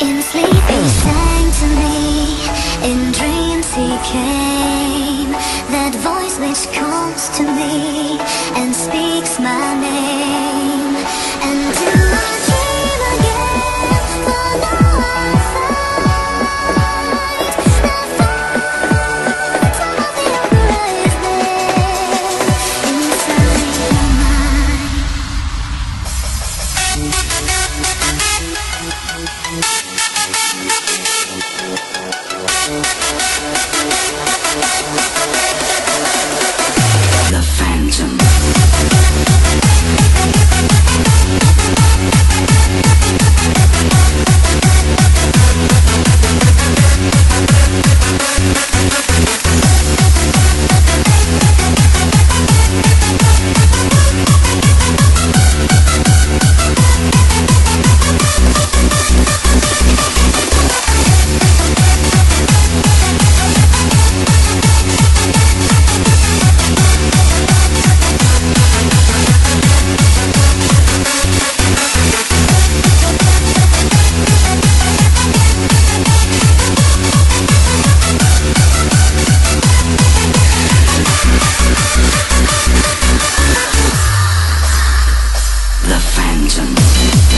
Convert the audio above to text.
In sleep he sang to me, in dreams he came. That voice which calls to me and speaks my name. reason.